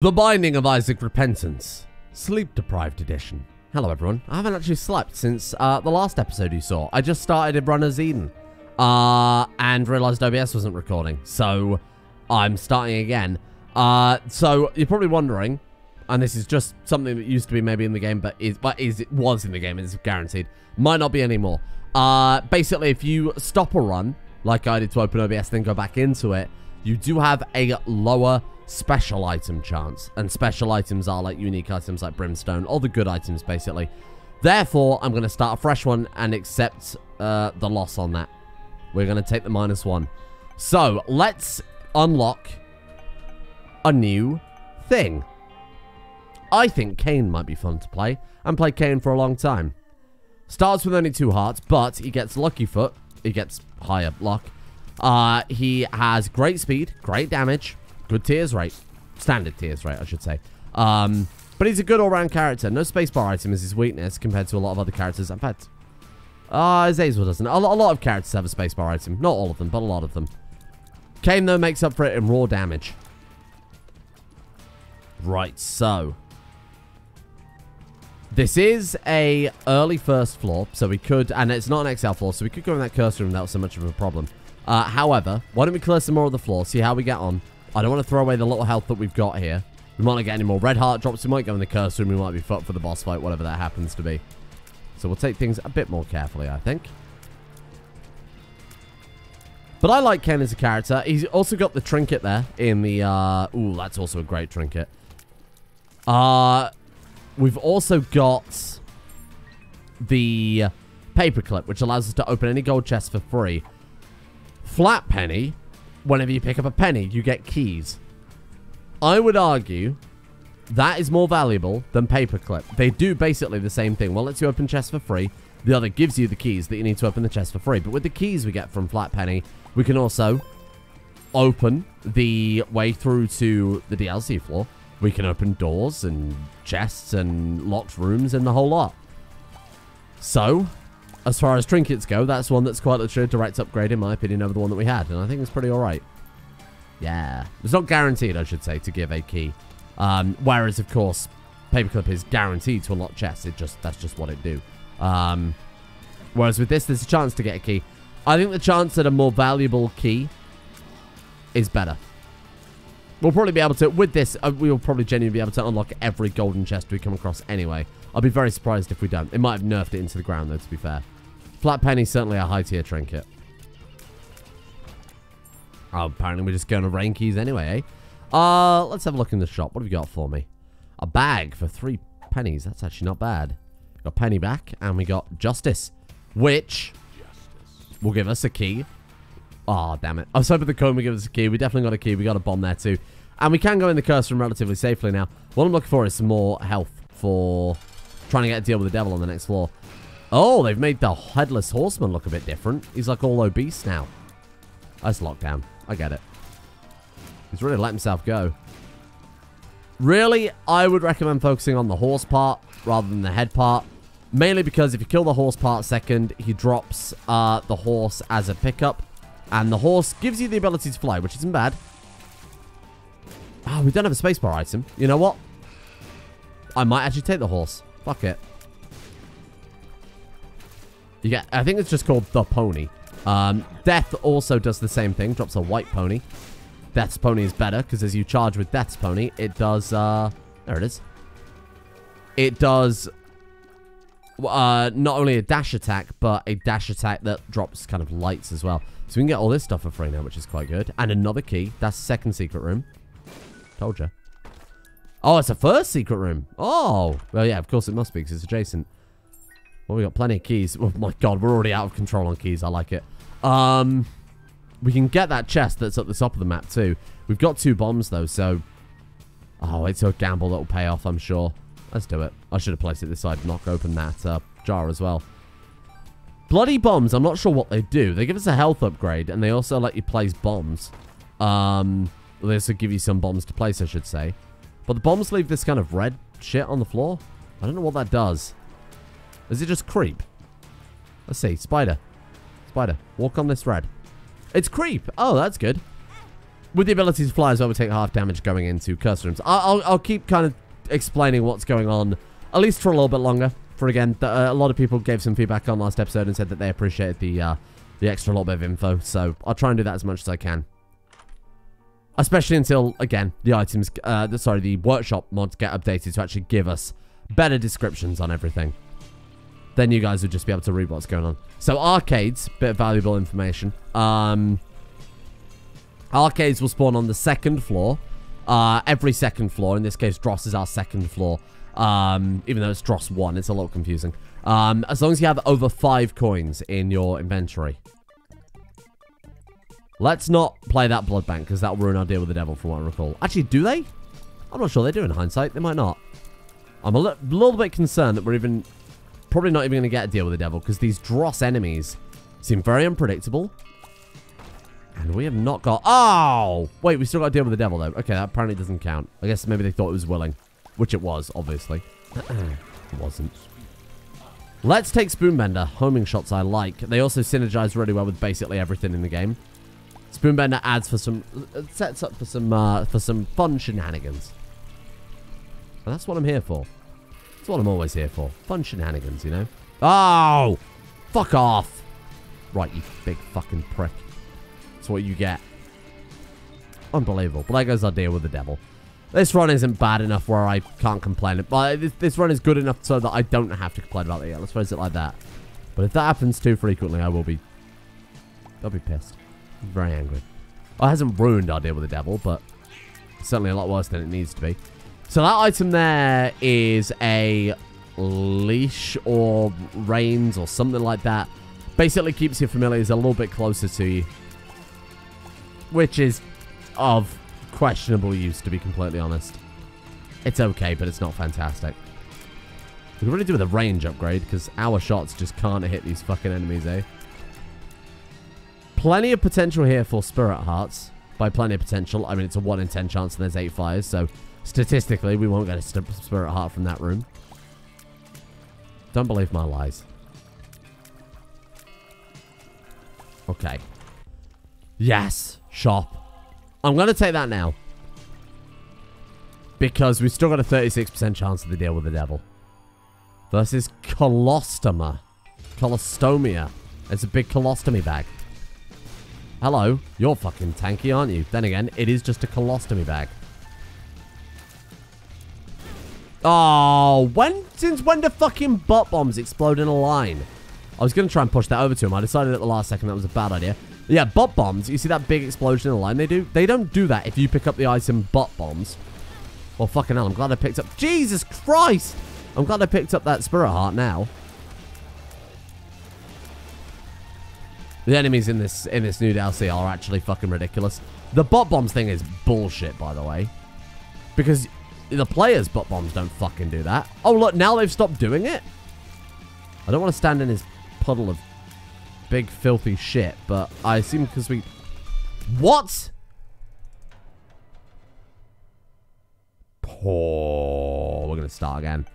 The Binding of Isaac Repentance, Sleep Deprived Edition. Hello everyone, I haven't actually slept since uh, the last episode you saw. I just started Runner's Eden uh, and realised OBS wasn't recording, so I'm starting again. Uh, so you're probably wondering, and this is just something that used to be maybe in the game, but is but is it was in the game, it's guaranteed. Might not be anymore. Uh, basically, if you stop a run, like I did to open OBS, then go back into it, you do have a lower special item chance. And special items are like unique items like Brimstone, all the good items basically. Therefore, I'm going to start a fresh one and accept uh, the loss on that. We're going to take the minus one. So, let's unlock a new thing. I think Cain might be fun to play. and play Cain for a long time. Starts with only two hearts, but he gets Lucky Foot. He gets higher luck. Uh, he has great speed, great damage, Good tears rate. Standard tears rate, I should say. Um, but he's a good all-round character. No spacebar item is his weakness compared to a lot of other characters. In fact, uh, Azazel doesn't. A, a lot of characters have a spacebar item. Not all of them, but a lot of them. Cain, though, makes up for it in raw damage. Right, so... This is a early first floor, so we could... And it's not an XL floor, so we could go in that curse room without so much of a problem. Uh, however, why don't we clear some more of the floor, see how we get on. I don't want to throw away the little health that we've got here. We might not get any more red heart drops. We might go in the curse room. We might be fucked for the boss fight, whatever that happens to be. So we'll take things a bit more carefully, I think. But I like Cain as a character. He's also got the trinket there in the... Uh, ooh, that's also a great trinket. Uh, we've also got the paperclip, which allows us to open any gold chest for free. Flat penny whenever you pick up a penny, you get keys. I would argue that is more valuable than paperclip. They do basically the same thing. One lets you open chests for free. The other gives you the keys that you need to open the chest for free. But with the keys we get from Flat Penny, we can also open the way through to the DLC floor. We can open doors and chests and locked rooms and the whole lot. So, as far as trinkets go, that's one that's quite literally a direct upgrade, in my opinion, over the one that we had. And I think it's pretty alright. Yeah. It's not guaranteed, I should say, to give a key. Um, whereas, of course, Paperclip is guaranteed to unlock chests. It just That's just what it do. Um, whereas with this, there's a chance to get a key. I think the chance at a more valuable key is better. We'll probably be able to, with this, uh, we'll probably genuinely be able to unlock every golden chest we come across anyway. I'll be very surprised if we don't. It might have nerfed it into the ground, though, to be fair. Flat Penny's certainly a high-tier trinket. Oh, apparently we're just going to rain keys anyway, eh? Uh, let's have a look in the shop. What have you got for me? A bag for three pennies. That's actually not bad. Got penny back, and we got justice, which will give us a key. Oh, damn it. I was hoping the cone would give us a key. We definitely got a key. We got a bomb there, too. And we can go in the curse room relatively safely now. What I'm looking for is some more health for trying to get a deal with the devil on the next floor. Oh, they've made the headless horseman look a bit different. He's like all obese now. That's lockdown. I get it. He's really let himself go. Really, I would recommend focusing on the horse part rather than the head part. Mainly because if you kill the horse part second, he drops uh, the horse as a pickup. And the horse gives you the ability to fly, which isn't bad. Oh, we don't have a spacebar item. You know what? I might actually take the horse. Fuck it. Get, I think it's just called the pony. Um, Death also does the same thing, drops a white pony. Death's pony is better, because as you charge with Death's pony, it does, uh, there it is. It does, uh, not only a dash attack, but a dash attack that drops kind of lights as well. So we can get all this stuff for free now, which is quite good. And another key. That's second secret room. Told you. Oh, it's a first secret room. Oh. Well, yeah, of course it must be because it's adjacent. Well, we got plenty of keys. Oh my god, we're already out of control on keys. I like it. Um, we can get that chest that's at the top of the map too. We've got two bombs though, so... Oh, it's a gamble that'll pay off, I'm sure. Let's do it. I should have placed it this side, knock open that uh, jar as well. Bloody bombs, I'm not sure what they do. They give us a health upgrade, and they also let you place bombs. Um, they also give you some bombs to place, I should say. But the bombs leave this kind of red shit on the floor. I don't know what that does. Is it just creep? Let's see. Spider. Spider. Walk on this red. It's creep. Oh, that's good. with the ability to fly as well, we take half damage going into curse rooms. I'll, I'll, I'll keep kind of explaining what's going on, at least for a little bit longer. For again, the, uh, a lot of people gave some feedback on last episode and said that they appreciated the uh, the extra little bit of info. So I'll try and do that as much as I can. Especially until, again, the items, uh, the, sorry, the workshop mods get updated to actually give us better descriptions on everything. Then you guys would just be able to read what's going on. So arcades, bit of valuable information. Um, arcades will spawn on the second floor. Uh, every second floor. In this case, Dross is our second floor. Um, even though it's Dross 1, it's a little confusing. Um, as long as you have over five coins in your inventory. Let's not play that blood bank because that'll ruin our deal with the devil from what I recall. Actually, do they? I'm not sure they do in hindsight. They might not. I'm a li little bit concerned that we're even... Probably not even going to get a deal with the devil because these Dross enemies seem very unpredictable. And we have not got... Oh! Wait, we still got to deal with the devil, though. Okay, that apparently doesn't count. I guess maybe they thought it was willing. Which it was, obviously. it wasn't. Let's take Spoonbender. Homing shots I like. They also synergize really well with basically everything in the game. Spoonbender adds for some, uh, sets up for some, uh, for some fun shenanigans. And that's what I'm here for. That's what I'm always here for. Fun shenanigans, you know? Oh! Fuck off! Right, you big fucking prick. That's what you get. Unbelievable. But that goes our deal with the devil. This run isn't bad enough where I can't complain. But this, this run is good enough so that I don't have to complain about it yet. Let's phrase it like that. But if that happens too frequently, I will be... I'll be pissed. Very angry. Well, it hasn't ruined our deal with the devil, but certainly a lot worse than it needs to be. So that item there is a leash or reins or something like that. Basically keeps your familiars a little bit closer to you. Which is of questionable use, to be completely honest. It's okay, but it's not fantastic. We can really do with a range upgrade, because our shots just can't hit these fucking enemies, eh? Plenty of potential here for Spirit Hearts. By plenty of potential, I mean, it's a 1 in 10 chance and there's 8 fires, so statistically, we won't get a Spirit Heart from that room. Don't believe my lies. Okay. Yes, shop. I'm going to take that now. Because we've still got a 36% chance of the deal with the devil. Versus Colostoma. Colostomia. It's a big colostomy bag. Hello. You're fucking tanky, aren't you? Then again, it is just a colostomy bag. Oh, when since when do fucking butt bombs explode in a line? I was going to try and push that over to him. I decided at the last second that was a bad idea. Yeah, butt bombs. You see that big explosion in the line they do? They don't do that if you pick up the item butt bombs. Well, fucking hell, I'm glad I picked up... Jesus Christ! I'm glad I picked up that spirit heart now. The enemies in this in this new DLC are actually fucking ridiculous. The butt bombs thing is bullshit, by the way. Because the players' butt bombs don't fucking do that. Oh, look, now they've stopped doing it? I don't want to stand in his puddle of big filthy shit, but I assume because we... What? Poor. We're going to start again.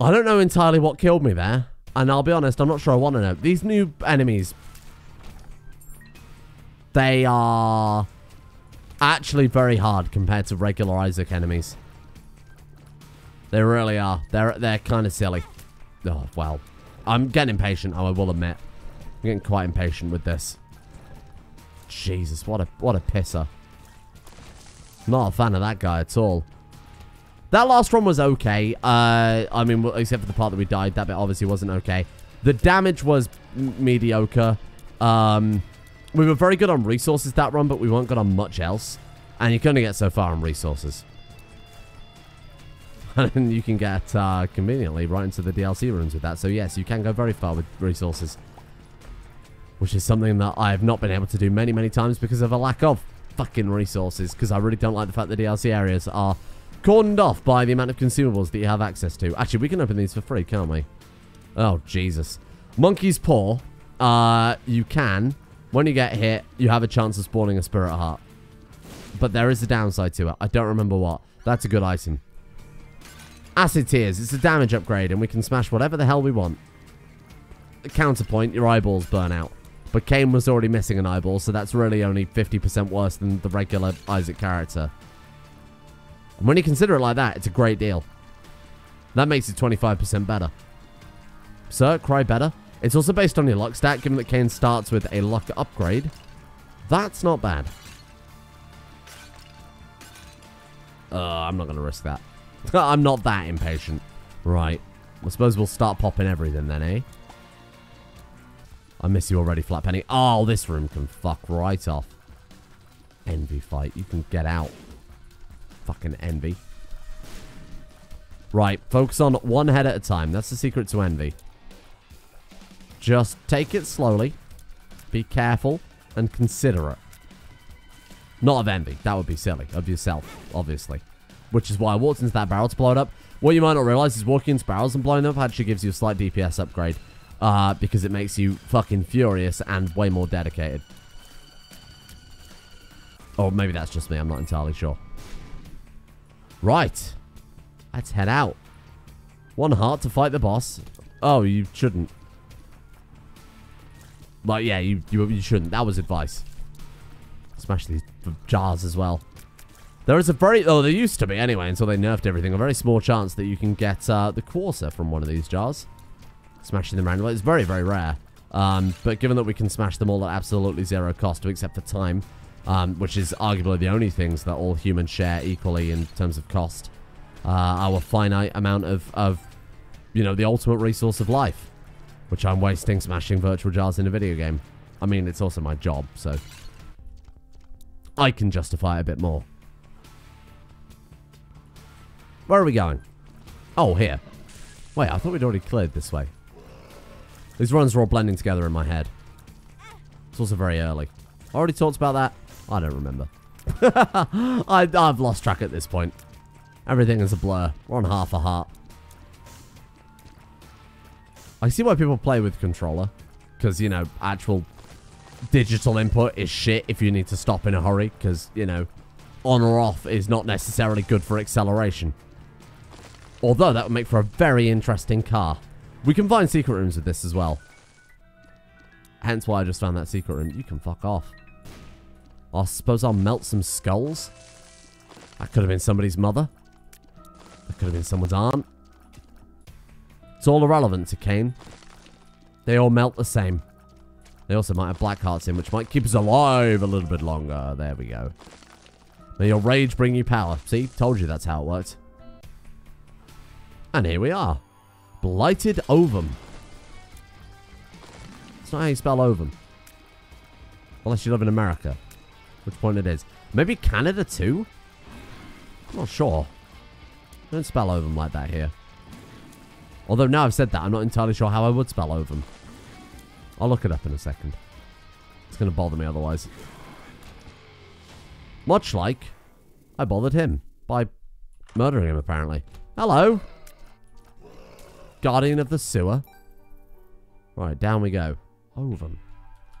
I don't know entirely what killed me there. And I'll be honest, I'm not sure I want to know. These new enemies, they are actually very hard compared to regular Isaac enemies. They really are. They're they're kind of silly. Oh, well. I'm getting impatient, oh, I will admit. I'm getting quite impatient with this. Jesus, what a what a pisser. Not a fan of that guy at all. That last run was okay. Uh, I mean, except for the part that we died. That bit obviously wasn't okay. The damage was mediocre. Um, we were very good on resources that run, but we weren't good on much else. And you can only get so far on resources. and you can get, uh, conveniently, right into the DLC rooms with that. So yes, you can go very far with resources. Which is something that I have not been able to do many, many times because of a lack of fucking resources. Because I really don't like the fact that DLC areas are Cordoned off by the amount of consumables that you have access to. Actually, we can open these for free, can't we? Oh, Jesus. Monkey's Paw. Uh, you can. When you get hit, you have a chance of spawning a Spirit Heart. But there is a downside to it. I don't remember what. That's a good item. Acid Tears. It's a damage upgrade, and we can smash whatever the hell we want. Counterpoint, your eyeballs burn out. But Cain was already missing an eyeball, so that's really only 50% worse than the regular Isaac character. And when you consider it like that, it's a great deal. That makes it 25% better. Sir, cry better. It's also based on your luck stat, given that Cain starts with a luck upgrade. That's not bad. Uh, I'm not going to risk that. I'm not that impatient. Right. I suppose we'll start popping everything then, eh? I miss you already, Flat Penny. Oh, this room can fuck right off. Envy fight. You can get out. Fucking envy. Right, focus on one head at a time. That's the secret to envy. Just take it slowly. Be careful and considerate. Not of envy. That would be silly. Of yourself, obviously. Which is why I walked into that barrel to blow it up. What you might not realize is walking into barrels and blowing them up actually gives you a slight DPS upgrade. Uh, because it makes you fucking furious and way more dedicated. Or maybe that's just me. I'm not entirely sure. Right. Let's head out. One heart to fight the boss. Oh, you shouldn't. But yeah, you, you, you shouldn't. That was advice. Smash these jars as well. There is a very, oh, there used to be anyway, until they nerfed everything, a very small chance that you can get uh, the Quarter from one of these jars smashing them randomly. It's very, very rare. Um, but given that we can smash them all at absolutely zero cost, except for time, um, which is arguably the only things that all humans share equally in terms of cost, uh, our finite amount of, of, you know, the ultimate resource of life, which I'm wasting smashing virtual jars in a video game. I mean, it's also my job, so I can justify it a bit more. Where are we going? Oh, here. Wait, I thought we'd already cleared this way. These runs are all blending together in my head. It's also very early. I already talked about that? I don't remember. I, I've lost track at this point. Everything is a blur. We're on half a heart. I see why people play with controller. Because, you know, actual digital input is shit if you need to stop in a hurry. Because, you know, on or off is not necessarily good for acceleration. Although that would make for a very interesting car. We can find secret rooms with this as well. Hence why I just found that secret room. You can fuck off. I suppose I'll melt some skulls. That could have been somebody's mother. That could have been someone's aunt. It's all irrelevant to Cain. They all melt the same. They also might have black hearts in, which might keep us alive a little bit longer. There we go. May your rage bring you power. See? Told you that's how it worked. And here we are. Blighted Ovum. It's not how you spell ovum. Unless you live in America. Which point it is. Maybe Canada too? I'm not sure. Don't spell ovum like that here. Although now I've said that, I'm not entirely sure how I would spell ovum. I'll look it up in a second. It's going to bother me otherwise. Much like I bothered him by murdering him, apparently. Hello. Guardian of the sewer. Right, down we go. Ovum.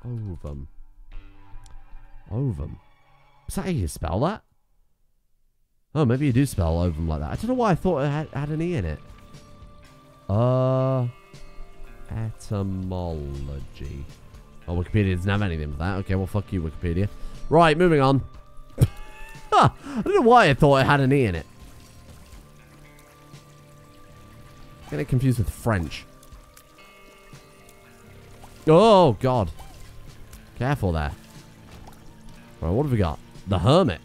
Ovum. Ovum. Is that how you spell that? Oh, maybe you do spell ovum like that. I don't know why I thought it had, had an E in it. Uh, etymology. Oh, Wikipedia doesn't have anything for that. Okay, well, fuck you, Wikipedia. Right, moving on. I don't know why I thought it had an E in it. Getting confused with French. Oh, God. Careful there. Right, what have we got? The Hermit.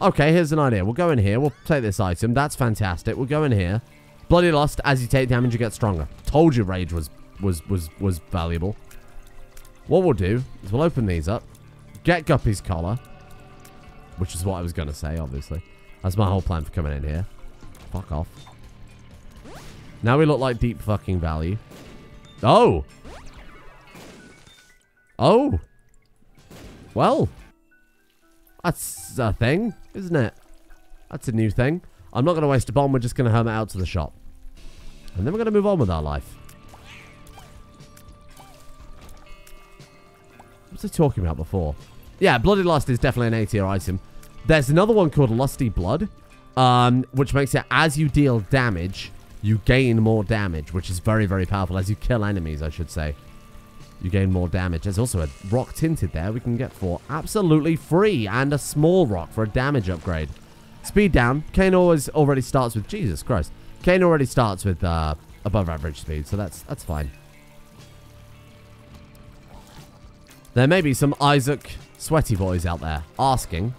Okay, here's an idea. We'll go in here. We'll take this item. That's fantastic. We'll go in here. Bloody Lust. As you take damage, you get stronger. Told you Rage was, was, was, was valuable. What we'll do is we'll open these up. Get Guppy's collar. Which is what I was going to say, obviously. That's my whole plan for coming in here. Fuck off. Now we look like deep fucking value. Oh! Oh! Well. That's a thing, isn't it? That's a new thing. I'm not going to waste a bomb. We're just going to hermit out to the shop. And then we're going to move on with our life. What was I talking about before? Yeah, Bloody Lust is definitely an A tier item. There's another one called Lusty Blood, um, which makes it as you deal damage, you gain more damage, which is very, very powerful as you kill enemies, I should say. You gain more damage. There's also a rock tinted there we can get for absolutely free and a small rock for a damage upgrade. Speed down. Cain always already starts with Jesus Christ. Cain already starts with uh, above average speed, so that's that's fine. There may be some Isaac sweaty boys out there asking,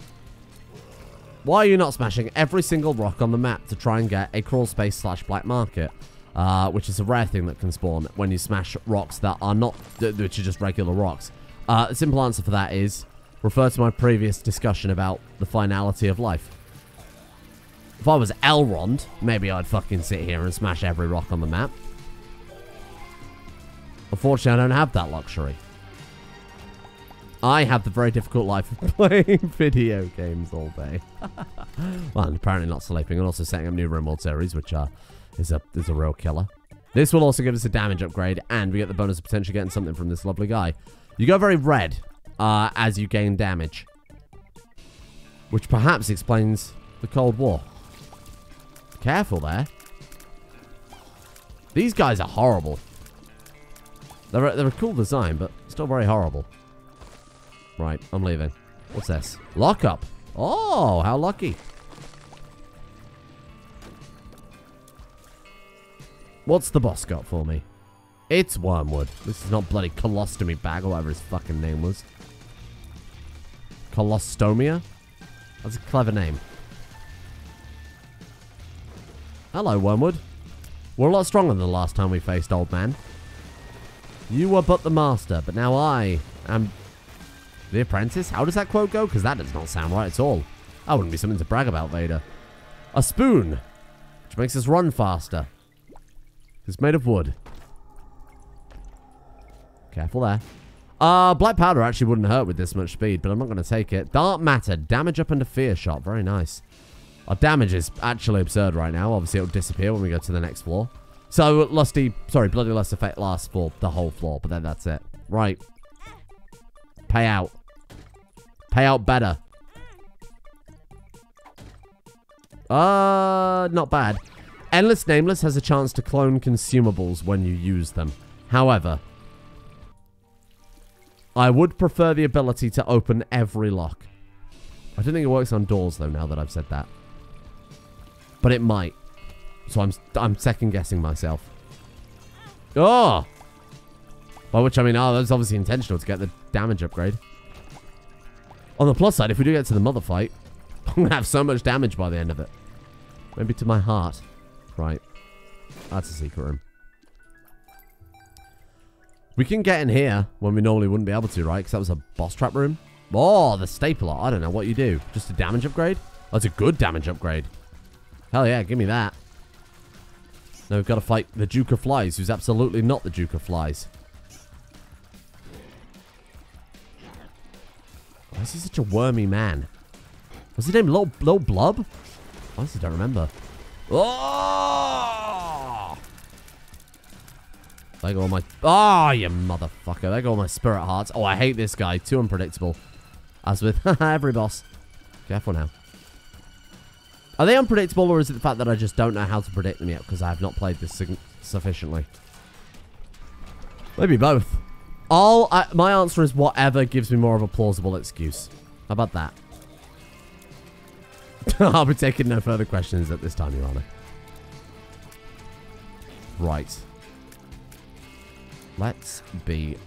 why are you not smashing every single rock on the map to try and get a crawl space slash black market? Uh, which is a rare thing that can spawn when you smash rocks that are not, which are just regular rocks. Uh, the simple answer for that is refer to my previous discussion about the finality of life. If I was Elrond, maybe I'd fucking sit here and smash every rock on the map. Unfortunately, I don't have that luxury. I have the very difficult life of playing video games all day. well, and apparently not sleeping, and also setting up new RimWorld series, which uh, is a is a real killer. This will also give us a damage upgrade, and we get the bonus of potentially getting something from this lovely guy. You go very red uh, as you gain damage, which perhaps explains the Cold War. Careful there. These guys are horrible. They're a, they're a cool design, but still very horrible. Right, I'm leaving. What's this? Lockup. Oh, how lucky. What's the boss got for me? It's Wormwood. This is not bloody colostomy bag or whatever his fucking name was. Colostomia? That's a clever name. Hello, Wormwood. We're a lot stronger than the last time we faced Old Man. You were but the master, but now I am the apprentice? How does that quote go? Because that does not sound right at all. That wouldn't be something to brag about, Vader. A spoon, which makes us run faster. It's made of wood. Careful there. Uh, black powder actually wouldn't hurt with this much speed, but I'm not going to take it. Dark matter, damage up into fear shot. Very nice. Our damage is actually absurd right now. Obviously, it'll disappear when we go to the next floor. So, Lusty, sorry, Bloody Lust effect lasts for the whole floor, but then that's it. Right. Pay out. Pay out better. Uh, not bad. Endless Nameless has a chance to clone consumables when you use them. However, I would prefer the ability to open every lock. I don't think it works on doors, though, now that I've said that. But it might. So I'm, I'm second guessing myself. Oh! By which I mean, oh, that's obviously intentional to get the damage upgrade. On the plus side, if we do get to the mother fight, I'm going to have so much damage by the end of it. Maybe to my heart. Right. That's a secret room. We can get in here when we normally wouldn't be able to, right? Because that was a boss trap room. Oh, the stapler. I don't know what you do. Just a damage upgrade? That's a good damage upgrade. Hell yeah, give me that. Now we've got to fight the Duke of Flies, who's absolutely not the Duke of Flies. Why is he such a wormy man? Was his name Low, Low Blub? Honestly, don't remember. Oh! There go all my... Oh, you motherfucker. There go all my spirit hearts. Oh, I hate this guy. Too unpredictable. As with every boss. Careful now. Are they unpredictable, or is it the fact that I just don't know how to predict them yet because I have not played this sufficiently? Maybe both. All I, my answer is whatever gives me more of a plausible excuse. How about that? I'll be taking no further questions at this time, Your Honor. Right. Let's be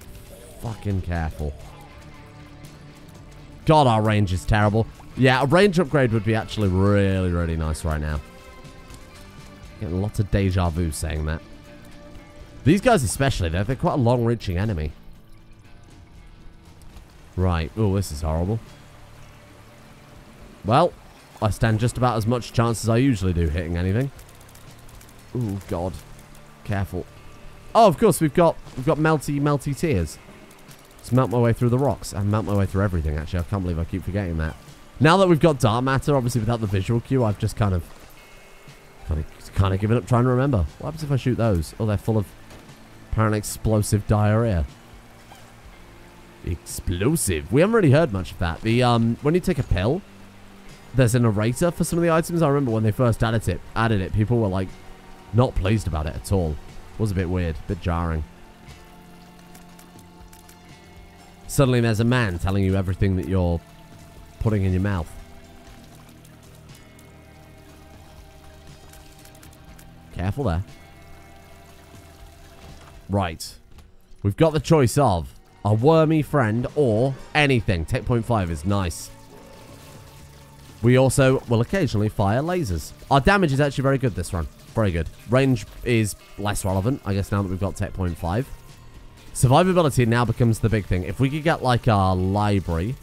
fucking careful. God, our range is terrible. Yeah, a range upgrade would be actually really, really nice right now. Getting lots of deja vu saying that. These guys especially, they're, they're quite a long-reaching enemy. Right. Oh, this is horrible. Well, I stand just about as much chance as I usually do hitting anything. Oh, God. Careful. Oh, of course, we've got we've got melty, melty tears. Let's melt my way through the rocks. and melt my way through everything, actually. I can't believe I keep forgetting that. Now that we've got dark matter, obviously without the visual cue, I've just kind of kind of, kind of given up trying to remember. What happens if I shoot those? Oh, they're full of apparent explosive diarrhea. Explosive. We haven't really heard much of that. The um, when you take a pill, there's a narrator for some of the items. I remember when they first added it, added it, people were like not pleased about it at all. It was a bit weird, a bit jarring. suddenly there's a man telling you everything that you're putting in your mouth. Careful there. Right. We've got the choice of a wormy friend or anything. Tech point five is nice. We also will occasionally fire lasers. Our damage is actually very good this run. Very good. Range is less relevant, I guess, now that we've got Tech Point 5. Survivability now becomes the big thing. If we could get, like, a library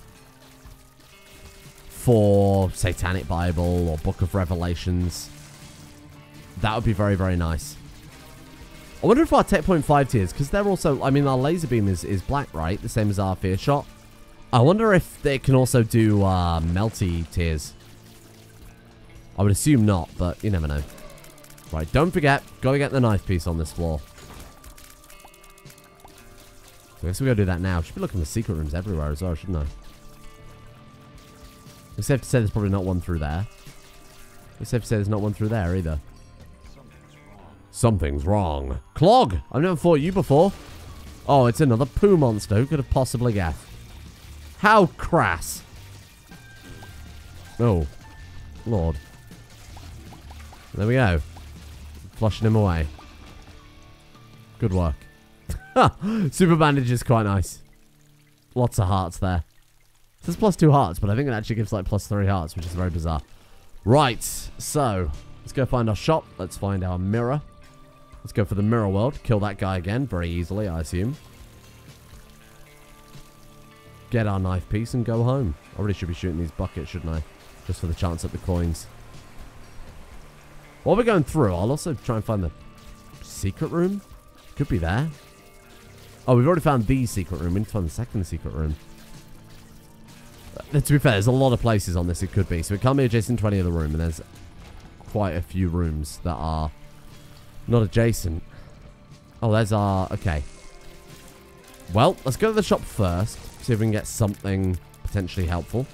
for Satanic Bible or Book of Revelations, that would be very, very nice. I wonder if our Tech Point 5 tears, because they're also, I mean, our laser beam is, is black, right? The same as our Fear Shot. I wonder if they can also do uh, melty tears. I would assume not, but you never know. Right, don't forget, gotta get the knife piece on this floor. So I guess we gotta do that now. Should be looking for secret rooms everywhere as well, shouldn't I? It's safe to say there's probably not one through there. It's safe to say there's not one through there either. Something's wrong. Clog! I've never fought you before. Oh, it's another poo monster. Who could have possibly guessed? How crass. Oh. Lord. There we go. Flushing him away. Good work. Super bandage is quite nice. Lots of hearts there. Says plus two hearts, but I think it actually gives like plus three hearts, which is very bizarre. Right, so let's go find our shop. Let's find our mirror. Let's go for the mirror world. Kill that guy again very easily, I assume get our knife piece and go home. I really should be shooting these buckets, shouldn't I? Just for the chance at the coins. While we're going through, I'll also try and find the secret room. Could be there. Oh, we've already found the secret room. We need to find the second secret room. Uh, to be fair, there's a lot of places on this it could be. So it can't be adjacent to any other room. And there's quite a few rooms that are not adjacent. Oh, there's our... Okay. Well, let's go to the shop first. See if we can get something potentially helpful.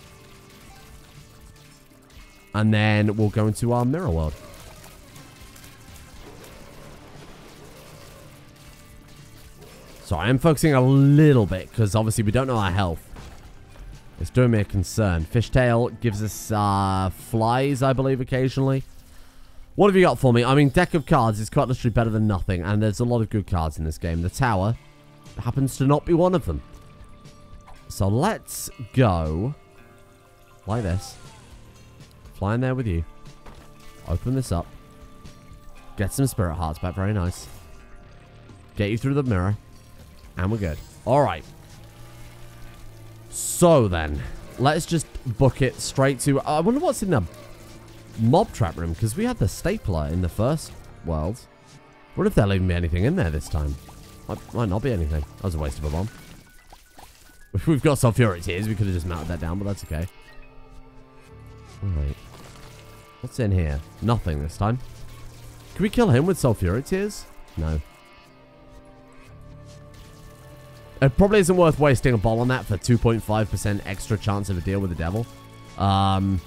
And then we'll go into our mirror world. So I am focusing a little bit because obviously we don't know our health. It's doing me a concern. Fishtail gives us uh, flies, I believe, occasionally. What have you got for me? I mean, deck of cards is quite literally better than nothing, and there's a lot of good cards in this game. The tower happens to not be one of them. So let's go like this. Fly in there with you. Open this up. Get some spirit hearts back. Very nice. Get you through the mirror. And we're good. Alright. So then. Let's just book it straight to... I wonder what's in the mob trap room. Because we had the stapler in the first world. What if there'll even be anything in there this time? Might, might not be anything. That was a waste of a bomb. We've got sulfuric tears, we could have just melted that down, but that's okay. Alright. What's in here? Nothing this time. Can we kill him with sulfuric tears? No. It probably isn't worth wasting a ball on that for 2.5% extra chance of a deal with the devil. Um,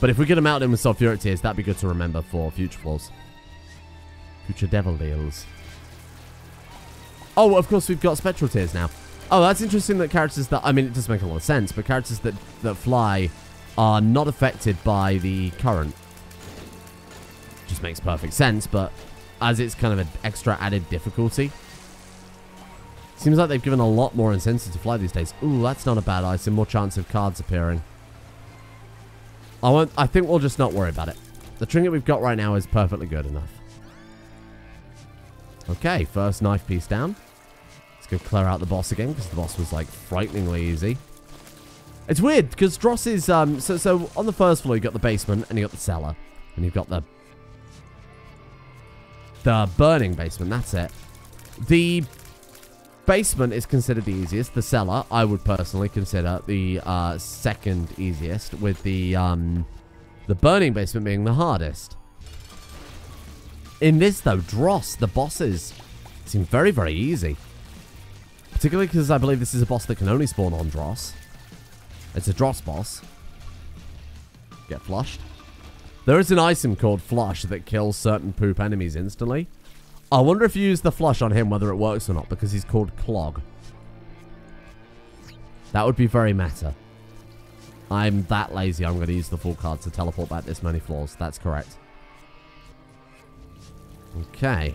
but if we get him out in with sulfuric tears, that'd be good to remember for future floors. Future devil deals. Oh, of course, we've got spectral tears now. Oh, that's interesting that characters that... I mean, it does make a lot of sense, but characters that, that fly are not affected by the current. Just makes perfect sense, but as it's kind of an extra added difficulty. Seems like they've given a lot more incentive to fly these days. Ooh, that's not a bad item. More chance of cards appearing. I won't... I think we'll just not worry about it. The trinket we've got right now is perfectly good enough. Okay, first knife piece down. Go clear out the boss again, because the boss was, like, frighteningly easy. It's weird, because Dross is, um, so, so on the first floor, you got the basement, and you got the cellar. And you've got the, the burning basement, that's it. The basement is considered the easiest. The cellar, I would personally consider the, uh, second easiest, with the, um, the burning basement being the hardest. In this, though, Dross, the bosses, seem very, very easy. Particularly because I believe this is a boss that can only spawn on Dross. It's a Dross boss. Get flushed. There is an item called Flush that kills certain poop enemies instantly. I wonder if you use the flush on him, whether it works or not, because he's called Clog. That would be very meta. I'm that lazy, I'm going to use the Fool card to teleport back this many floors. That's correct. Okay.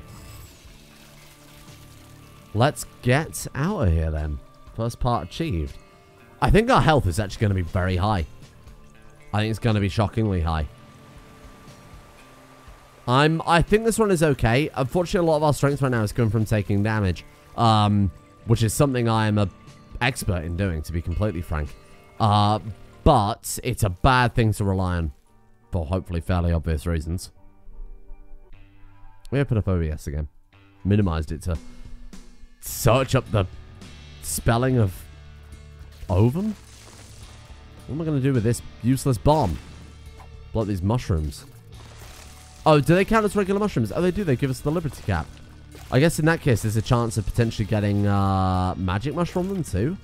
Let's get out of here then. First part achieved. I think our health is actually going to be very high. I think it's going to be shockingly high. I'm, I think this one is okay. Unfortunately, a lot of our strength right now is coming from taking damage. Um, which is something I am a expert in doing, to be completely frank. Uh, but it's a bad thing to rely on for hopefully fairly obvious reasons. We open up OBS again. Minimized it to search up the spelling of ovum? What am I going to do with this useless bomb? Block these mushrooms. Oh, do they count as regular mushrooms? Oh, they do. They give us the Liberty Cap. I guess in that case, there's a chance of potentially getting uh, magic mushroom them too.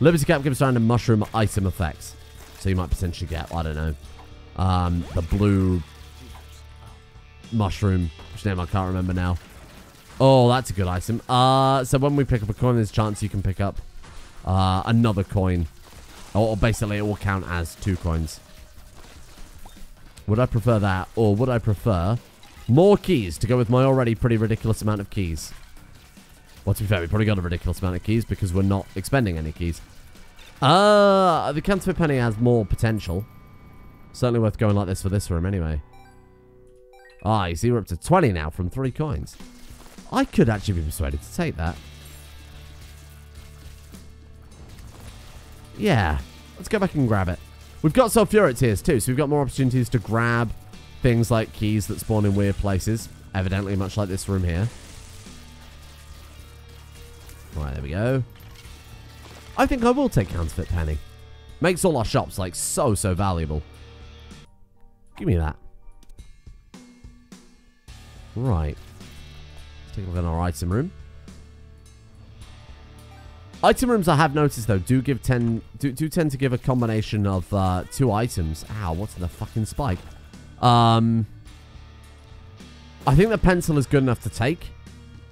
Liberty Cap gives random mushroom item effects. So you might potentially get, I don't know, um, the blue mushroom, which name I can't remember now. Oh, that's a good item. Uh, so when we pick up a coin, there's a chance you can pick up uh, another coin. Or, or basically, it will count as two coins. Would I prefer that? Or would I prefer more keys to go with my already pretty ridiculous amount of keys? Well, to be fair, we probably got a ridiculous amount of keys because we're not expending any keys. Uh, the counterfeit penny has more potential. Certainly worth going like this for this room anyway. Ah, you see we're up to 20 now from three coins. I could actually be persuaded to take that. Yeah, let's go back and grab it. We've got sulfuric tears too, so we've got more opportunities to grab things like keys that spawn in weird places. Evidently, much like this room here. Right, there we go. I think I will take counterfeit penny. Makes all our shops, like, so, so valuable. Give me that. Right. Take a look at our item room. Item rooms, I have noticed, though, do give ten do, do tend to give a combination of uh, two items. Ow, what's the fucking spike? Um, I think the pencil is good enough to take.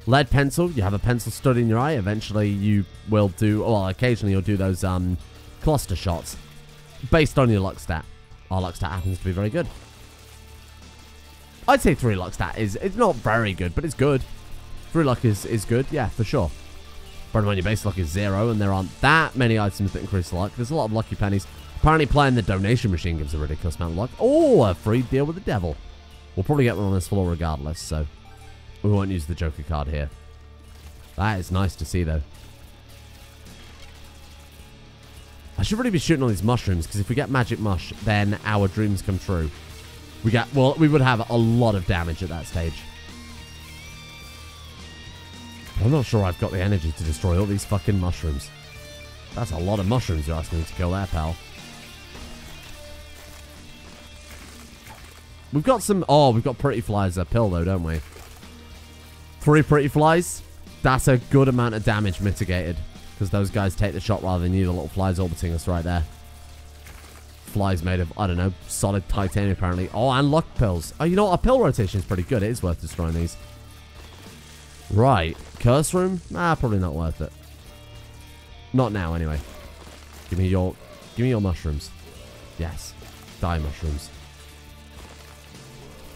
Lead pencil, you have a pencil stud in your eye. Eventually, you will do, well, occasionally you'll do those um, cluster shots based on your luck stat. Our luck stat happens to be very good. I'd say 3 luck stat is it's not very good, but it's good. 3 luck is, is good, yeah, for sure. But when your base luck is 0 and there aren't that many items that increase luck, there's a lot of lucky pennies. Apparently playing the donation machine gives a ridiculous amount of luck. Oh, a free deal with the devil. We'll probably get one on this floor regardless, so we won't use the Joker card here. That is nice to see, though. I should really be shooting all these mushrooms, because if we get Magic Mush, then our dreams come true. We get, well, we would have a lot of damage at that stage. I'm not sure I've got the energy to destroy all these fucking mushrooms. That's a lot of mushrooms you're asking me to kill there, pal. We've got some... Oh, we've got Pretty Flies a pill, though, don't we? Three Pretty Flies. That's a good amount of damage mitigated. Because those guys take the shot rather than you. The little flies orbiting us right there. Flies made of, I don't know, solid titanium, apparently. Oh, and luck pills. Oh, you know what? Our pill rotation is pretty good. It is worth destroying these. Right. Curse room? Nah, probably not worth it. Not now, anyway. Give me your... Give me your mushrooms. Yes. Die mushrooms.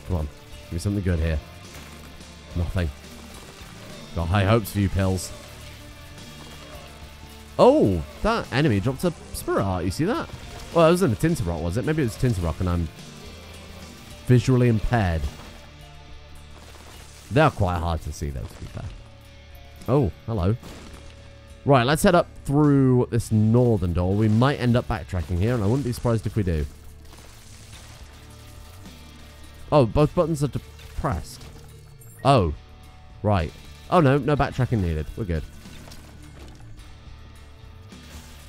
Come on. Give me something good here. Nothing. Got high hopes for you, pills. Oh, that enemy dropped a spirit. You see that? Well, it wasn't a Tinted Rock, was it? Maybe it was Tinted Rock and I'm visually impaired. They're quite hard to see, though, to be fair. Oh, hello. Right, let's head up through this northern door. We might end up backtracking here, and I wouldn't be surprised if we do. Oh, both buttons are depressed. Oh, right. Oh, no, no backtracking needed. We're good.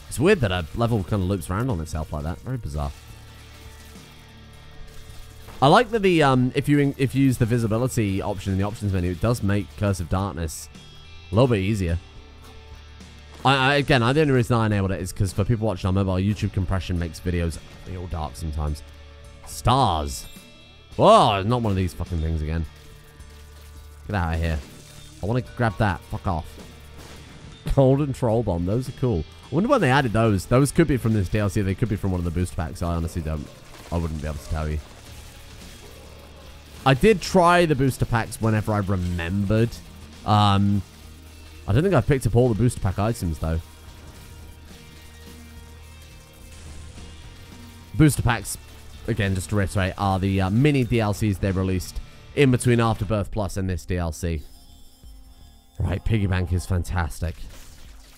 It's weird that a level kind of loops around on itself like that. Very bizarre. I like that the um if you if you use the visibility option in the options menu, it does make Curse of Darkness a little bit easier. I, I again, I, the only reason I enabled it is because for people watching on mobile, YouTube compression makes videos real dark sometimes. Stars. Whoa, not one of these fucking things again. Get out of here. I want to grab that. Fuck off. Golden Troll Bomb. Those are cool. I wonder when they added those. Those could be from this DLC. They could be from one of the booster packs. I honestly don't. I wouldn't be able to tell you. I did try the booster packs whenever I remembered. Um, I don't think I picked up all the booster pack items, though. Booster packs, again, just to reiterate, are the uh, mini DLCs they released in between Afterbirth Plus and this DLC. Right, Piggy Bank is fantastic.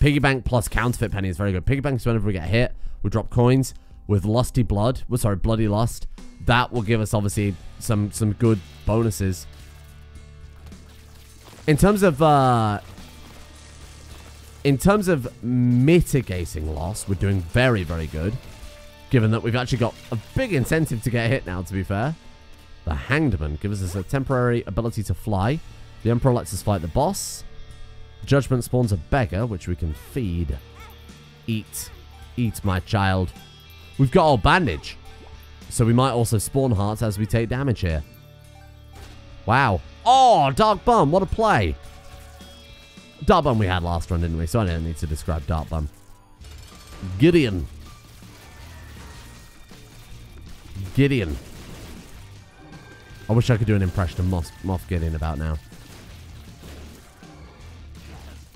Piggy Bank plus Counterfeit Penny is very good. Piggy Bank is whenever we get hit, we drop coins with Lusty Blood. Well, sorry, Bloody Lust. That will give us, obviously, some, some good bonuses. In terms of... Uh, in terms of mitigating loss, we're doing very, very good. Given that we've actually got a big incentive to get hit now, to be fair. The Hanged Man gives us a temporary ability to fly. The Emperor lets us fight the boss. Judgment spawns a beggar, which we can feed. Eat. Eat, my child. We've got our bandage. So we might also spawn hearts as we take damage here. Wow. Oh, Dark Bum. What a play. Dark Bum we had last run, didn't we? So I don't need to describe Dark Bum. Gideon. Gideon. I wish I could do an impression of Moff, Moff Gideon about now.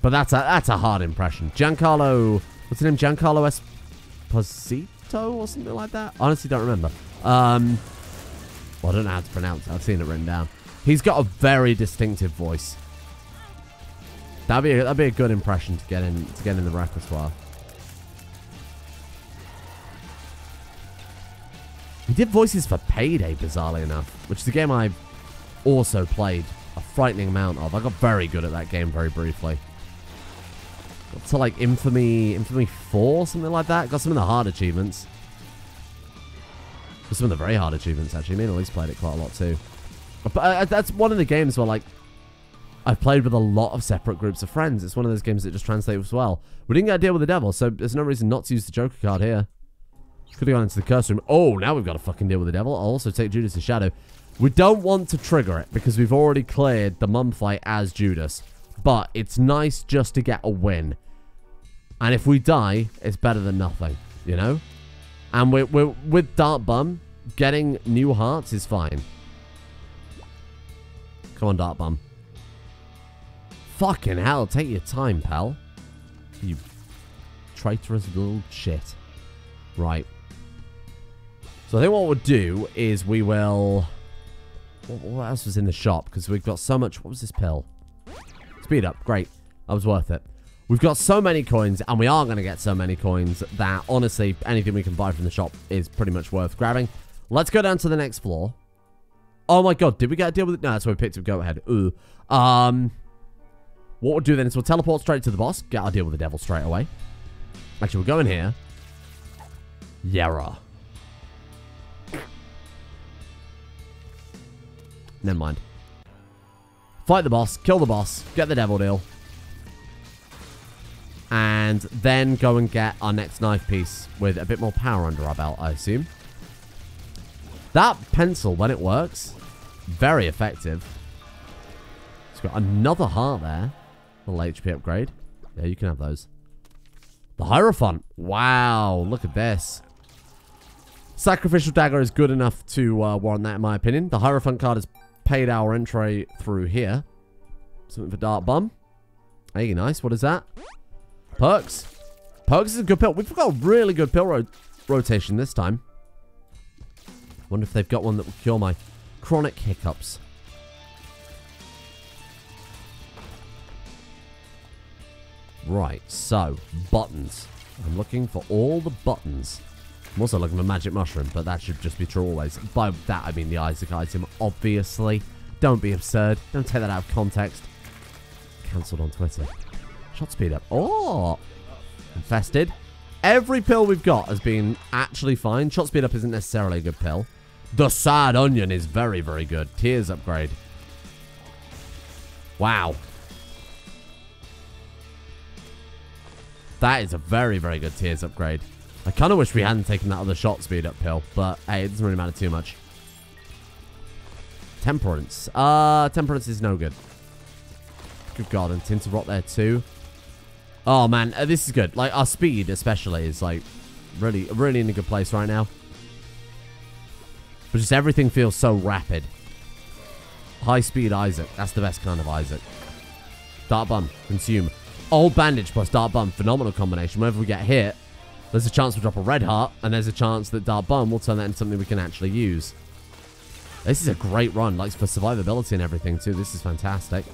But that's a that's a hard impression. Giancarlo, what's his name? Giancarlo Esposito or something like that. Honestly, don't remember. Um, well, I don't know how to pronounce it. I've seen it written down. He's got a very distinctive voice. That'd be a, that'd be a good impression to get in to get in the repertoire. He did voices for Payday, bizarrely enough, which is a game I've also played a frightening amount of. I got very good at that game very briefly. Got to like Infamy, Infamy 4, something like that. Got some of the hard achievements. Got some of the very hard achievements, actually. Me and Elise played it quite a lot too. But uh, that's one of the games where like I've played with a lot of separate groups of friends. It's one of those games that just translates well. We didn't get a deal with the devil, so there's no reason not to use the Joker card here. Could have gone into the curse room. Oh, now we've got a fucking deal with the devil. I'll also take Judas' shadow. We don't want to trigger it because we've already cleared the mum fight as Judas. But it's nice just to get a win. And if we die, it's better than nothing, you know? And we're, we're, with Dark Bum, getting new hearts is fine. Come on, Dark Bum. Fucking hell, take your time, pal. You traitorous little shit. Right. So I think what we'll do is we will... What else was in the shop? Because we've got so much... What was this pill? Speed up. Great. That was worth it. We've got so many coins, and we are going to get so many coins that, honestly, anything we can buy from the shop is pretty much worth grabbing. Let's go down to the next floor. Oh my god, did we get a deal with it? No, that's why we picked up Go Ahead. Ooh. Um, what we'll do then is we'll teleport straight to the boss, get our deal with the devil straight away. Actually, we'll go in here. Yara. Never mind. Fight the boss, kill the boss, get the devil deal. And then go and get our next knife piece with a bit more power under our belt, I assume. That pencil, when it works, very effective. It's got another heart there. Little HP upgrade. Yeah, you can have those. The Hierophant. Wow, look at this. Sacrificial Dagger is good enough to uh, warrant that, in my opinion. The Hierophant card has paid our entry through here. Something for Dark Bum. Hey, nice. What is that? Perks. Perks is a good pill. We've got a really good pill ro rotation this time. Wonder if they've got one that will cure my chronic hiccups. Right, so, buttons. I'm looking for all the buttons. I'm also looking for magic mushroom, but that should just be true always. By that, I mean the Isaac item, obviously. Don't be absurd. Don't take that out of context. Cancelled on Twitter. Shot speed up. Oh! Infested. Every pill we've got has been actually fine. Shot speed up isn't necessarily a good pill. The sad onion is very, very good. Tears upgrade. Wow. That is a very, very good tears upgrade. I kind of wish we hadn't taken that other shot speed up pill, but hey, it doesn't really matter too much. Temperance. Uh, Temperance is no good. Good God, and Tinted Rock there too. Oh, man. Uh, this is good. Like, our speed, especially, is, like, really, really in a good place right now. But just everything feels so rapid. High speed Isaac. That's the best kind of Isaac. Dark Bum. Consume. Old Bandage plus Dark Bum. Phenomenal combination. Whenever we get hit, there's a chance we'll drop a Red Heart, and there's a chance that Dark Bum will turn that into something we can actually use. This is a great run, like for survivability and everything too. This is fantastic.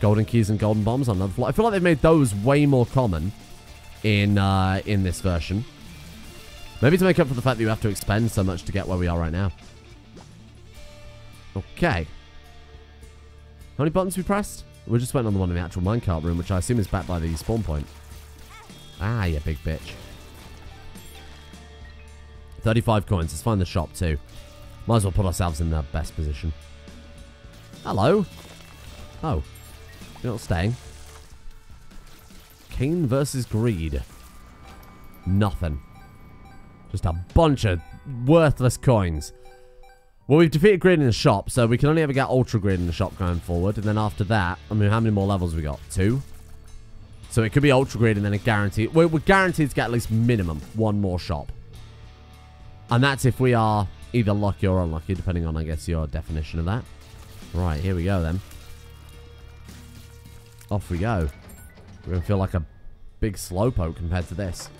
Golden keys and golden bombs on another floor. I feel like they've made those way more common in uh, in this version. Maybe to make up for the fact that you have to expend so much to get where we are right now. Okay. How many buttons we pressed? We just went on the one in the actual minecart room, which I assume is back by the spawn point. Ah, you big bitch. 35 coins. Let's find the shop, too. Might as well put ourselves in the best position. Hello. Oh. You're not staying. Cain versus Greed. Nothing. Just a bunch of worthless coins. Well, we've defeated Greed in the shop, so we can only ever get Ultra Greed in the shop going forward. And then after that, I mean, how many more levels we got? Two? So it could be Ultra Greed and then a guarantee. We're, we're guaranteed to get at least minimum one more shop. And that's if we are either lucky or unlucky, depending on, I guess, your definition of that. Right, here we go then. Off we go. We're going to feel like a big slowpoke compared to this.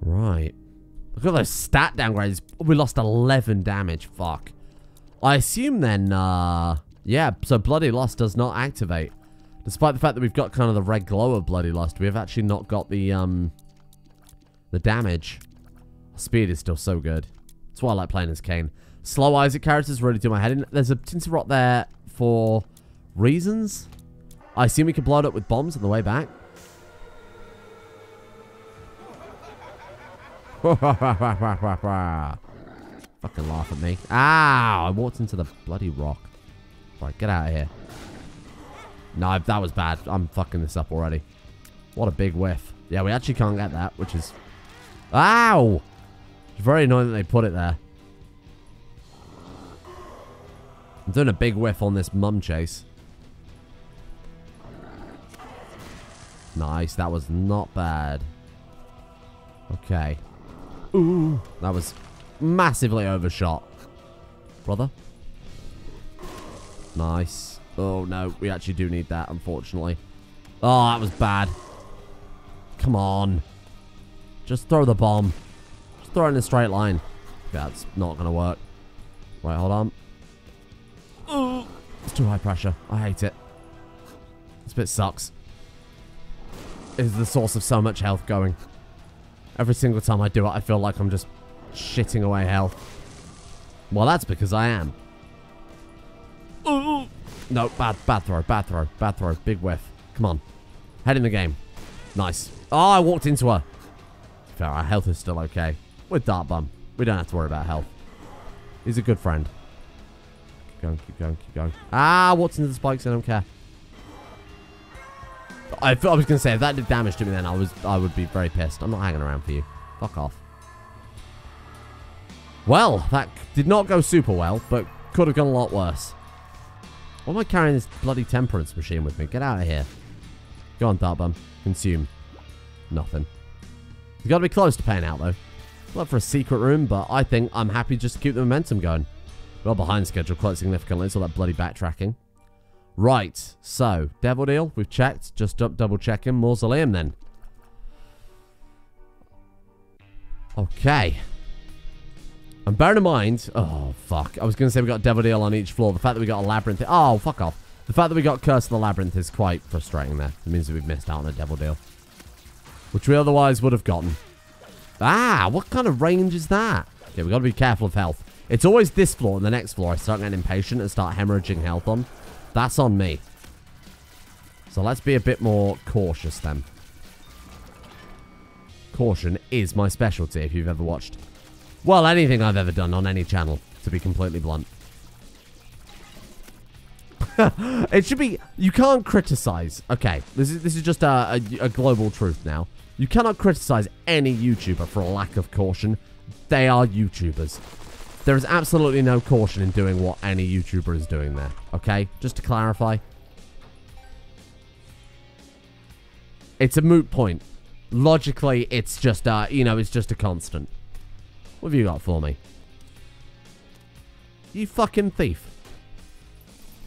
Right. Look at those stat downgrades. We lost 11 damage. Fuck. I assume then, uh... Yeah, so Bloody Lust does not activate. Despite the fact that we've got kind of the red glow of Bloody Lust, we have actually not got the, um... The damage. Speed is still so good. That's why I like playing as Cain. Slow Isaac characters really do my head in. There's a Tinted Rock there for reasons. I assume we can blow it up with bombs on the way back. Fucking laugh at me. Ow! I walked into the bloody rock. Right, get out of here. No, that was bad. I'm fucking this up already. What a big whiff. Yeah, we actually can't get that, which is... Ow! It's very annoying that they put it there. I'm doing a big whiff on this mum chase. Nice. That was not bad. Okay. Ooh. That was massively overshot. Brother. Nice. Oh, no. We actually do need that, unfortunately. Oh, that was bad. Come on. Just throw the bomb. Throw in a straight line. That's not going to work. Right, hold on. It's too high pressure. I hate it. This bit sucks is the source of so much health going. Every single time I do it, I feel like I'm just shitting away health. Well, that's because I am. No, bad, bad throw, bad throw, bad throw. Big whiff. Come on. Head in the game. Nice. Oh, I walked into her. Fair, our health is still okay. With Dark Bum. We don't have to worry about health. He's a good friend. Keep going, keep going, keep going. Ah, what's into the spikes, I don't care. I, I was going to say, if that did damage to me then, I was I would be very pissed. I'm not hanging around for you. Fuck off. Well, that did not go super well, but could have gone a lot worse. Why am I carrying this bloody temperance machine with me? Get out of here. Go on, Dark Bum. Consume. Nothing. You've got to be close to paying out, though. Not for a secret room, but I think I'm happy just to keep the momentum going. Well behind schedule quite significantly. It's all that bloody backtracking. Right, so, Devil Deal, we've checked. Just double checking. Mausoleum then. Okay. And bearing in mind... Oh, fuck. I was going to say we got Devil Deal on each floor. The fact that we got a Labyrinth... Oh, fuck off. The fact that we got Curse of the Labyrinth is quite frustrating there. It means that we've missed out on a Devil Deal. Which we otherwise would have gotten. Ah, what kind of range is that? Okay, we've got to be careful of health. It's always this floor and the next floor I start getting impatient and start hemorrhaging health on. That's on me. So let's be a bit more cautious then. Caution is my specialty if you've ever watched. Well, anything I've ever done on any channel, to be completely blunt. it should be... You can't criticize... Okay, this is, this is just a, a, a global truth now. You cannot criticize any YouTuber for a lack of caution. They are YouTubers. There is absolutely no caution in doing what any YouTuber is doing there. Okay? Just to clarify. It's a moot point. Logically, it's just, uh, you know, it's just a constant. What have you got for me? You fucking thief.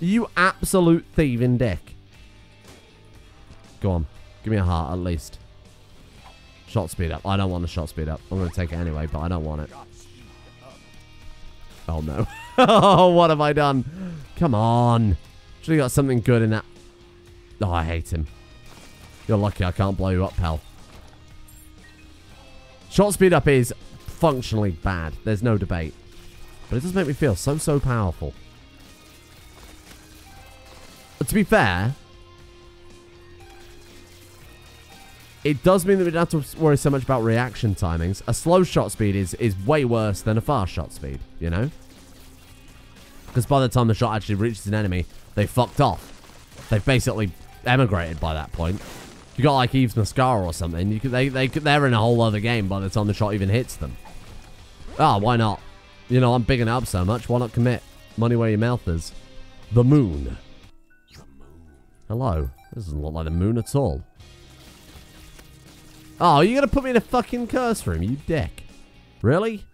You absolute thieving dick. Go on. Give me a heart, at least. Shot speed up. I don't want the shot speed up. I'm going to take it anyway, but I don't want it. Oh, no. oh, what have I done? Come on. Should have got something good in that. Oh, I hate him. You're lucky I can't blow you up, pal. Shot speed up is functionally bad. There's no debate. But it does make me feel so, so powerful. But to be fair, it does mean that we don't have to worry so much about reaction timings. A slow shot speed is, is way worse than a fast shot speed, you know? Because by the time the shot actually reaches an enemy, they fucked off. They've basically emigrated by that point. You got like Eve's Mascara or something, you could, they, they, they're in a whole other game by the time the shot even hits them. Ah, oh, why not? You know, I'm bigging up so much, why not commit? Money where your mouth is. The moon. The moon. Hello. This doesn't look like the moon at all. Oh, you're going to put me in a fucking curse room, you dick. Really?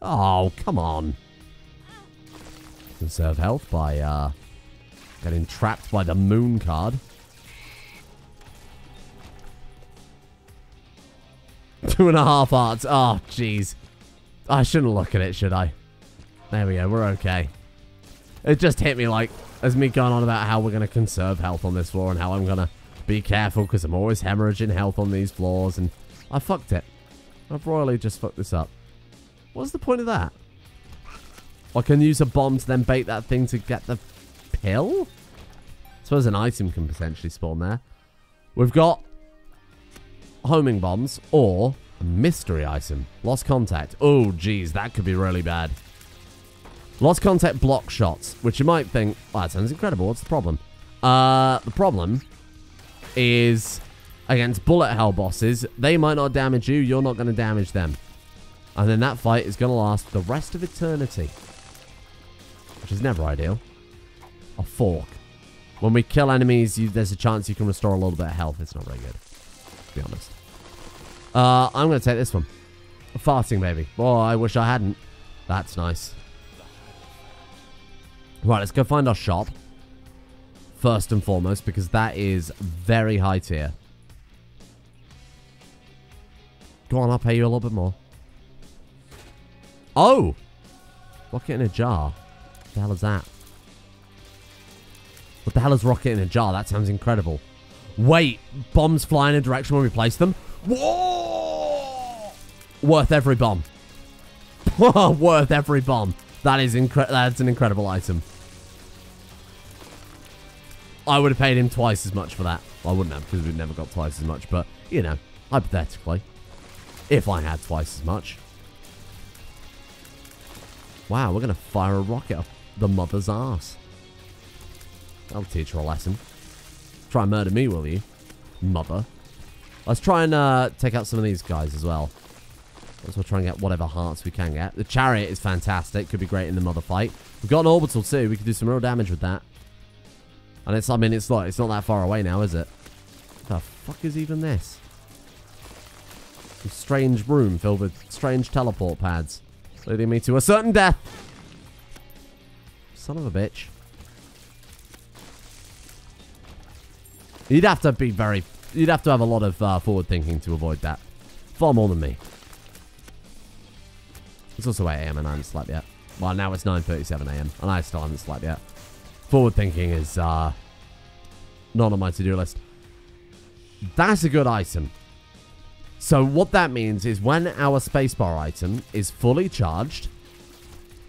Oh, come on. Conserve health by uh, getting trapped by the moon card. Two and a half hearts. Oh, jeez. I shouldn't look at it, should I? There we go. We're okay. It just hit me like, as me going on about how we're going to conserve health on this floor and how I'm going to be careful because I'm always hemorrhaging health on these floors. And I fucked it. I've royally just fucked this up. What's the point of that? I can use a bomb to then bait that thing to get the pill? I suppose an item can potentially spawn there. We've got homing bombs or a mystery item. Lost contact. Oh, geez, that could be really bad. Lost contact block shots, which you might think, that sounds incredible. What's the problem? Uh, the problem is against bullet hell bosses, they might not damage you, you're not going to damage them. And then that fight is going to last the rest of eternity. Which is never ideal. A fork. When we kill enemies, you, there's a chance you can restore a little bit of health. It's not very good, to be honest. Uh, I'm going to take this one. Farting baby. Oh, I wish I hadn't. That's nice. Right, let's go find our shop. First and foremost, because that is very high tier. Go on, I'll pay you a little bit more. Oh! Rocket in a jar. What the hell is that? What the hell is rocket in a jar? That sounds incredible. Wait, bombs fly in a direction when we place them? Whoa! Worth every bomb. Worth every bomb. That is incre that's an incredible item. I would have paid him twice as much for that. I wouldn't have because we've never got twice as much. But, you know, hypothetically. If I had twice as much. Wow, we're going to fire a rocket up the mother's ass. I'll teach her a lesson. Try and murder me, will you? Mother. Let's try and uh, take out some of these guys as well. Let's try and get whatever hearts we can get. The chariot is fantastic. Could be great in the mother fight. We've got an orbital too. We could do some real damage with that. And it's, I mean, it's not, it's not that far away now, is it? What the fuck is even this? A strange room filled with strange teleport pads. Leading me to a certain death. Son of a bitch. You'd have to be very... You'd have to have a lot of uh, forward thinking to avoid that. Far more than me. It's also 8 a.m. and I haven't slept yet. Well, now it's 9.37 a.m. and I still haven't slept yet. Forward thinking is uh, not on my to-do list. That's a good item. So what that means is when our spacebar item is fully charged,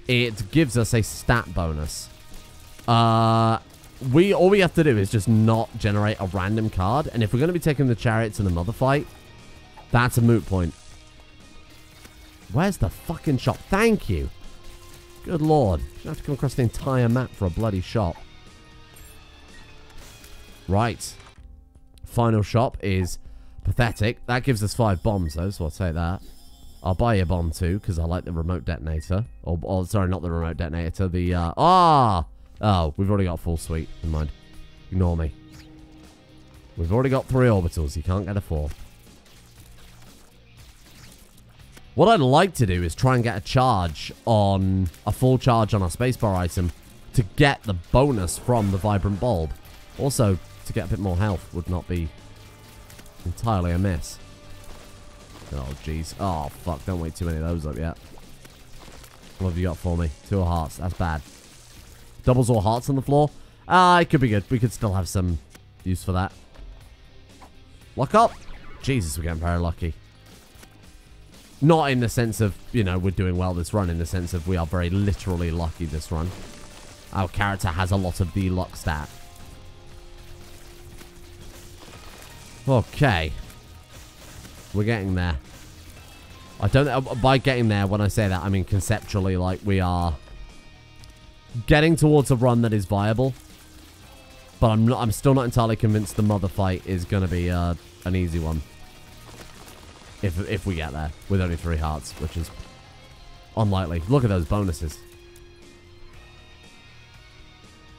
it gives us a stat bonus. Uh, we all we have to do is just not generate a random card, and if we're going to be taking the chariots in another fight, that's a moot point. Where's the fucking shop? Thank you. Good lord. You have to come across the entire map for a bloody shop. Right. Final shop is pathetic. That gives us five bombs, though, so I'll say that. I'll buy a bomb, too, because I like the remote detonator. Or, or, sorry, not the remote detonator. The, uh... Ah! Oh, we've already got full suite. In mind. Ignore me. We've already got three orbitals. You can't get a fourth. What I'd like to do is try and get a charge on... A full charge on our spacebar item to get the bonus from the Vibrant Bulb. Also, to get a bit more health would not be entirely amiss. Oh, jeez. Oh, fuck. Don't wait too many of those up yet. What have you got for me? Two hearts. That's bad. Doubles or hearts on the floor? Ah, uh, it could be good. We could still have some use for that. Lock up. Jesus, we're getting very lucky. Not in the sense of, you know, we're doing well this run. In the sense of we are very literally lucky this run. Our character has a lot of the luck stat. Okay. We're getting there. I don't... Uh, by getting there, when I say that, I mean conceptually, like, we are getting towards a run that is viable. But I'm not. I'm still not entirely convinced the mother fight is going to be uh, an easy one. If if we get there with only three hearts, which is unlikely. Look at those bonuses.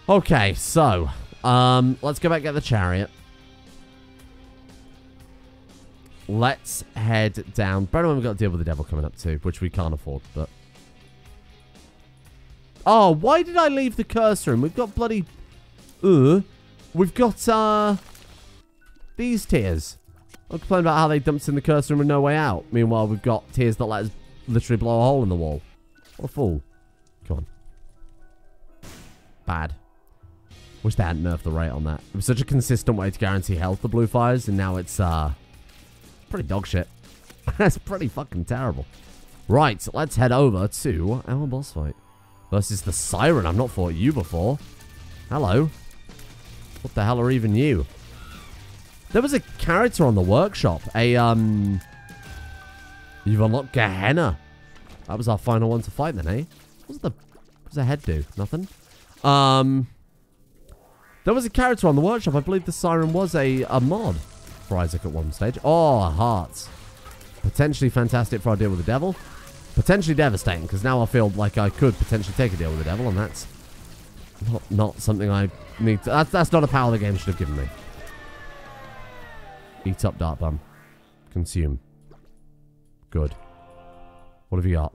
Okay, so um, let's go back get the chariot. Let's head down. When we've got to deal with the devil coming up too, which we can't afford, but... Oh, why did I leave the cursor in? We've got bloody... Uh, we've got, uh... These tears. I'm complaining about how they dumped in the curse room with no way out. Meanwhile, we've got tears that let us literally blow a hole in the wall. What a fool. Come on. Bad. Wish they hadn't nerfed the rate on that. It was such a consistent way to guarantee health to blue fires, and now it's, uh... Pretty dog shit. That's pretty fucking terrible. Right, let's head over to our boss fight. Versus the Siren. I've not fought you before. Hello. What the hell are even you? There was a character on the workshop. A, um... You've unlocked Gehenna. That was our final one to fight then, eh? What's the... What's the head do? Nothing? Um... There was a character on the workshop. I believe the Siren was a, a mod for Isaac at one stage. Oh, hearts. Potentially fantastic for our deal with the devil. Potentially devastating, because now I feel like I could potentially take a deal with the devil, and that's not, not something I need to... That's, that's not a power the game should have given me. Eat up, Dark Bum. Consume. Good. What have you got?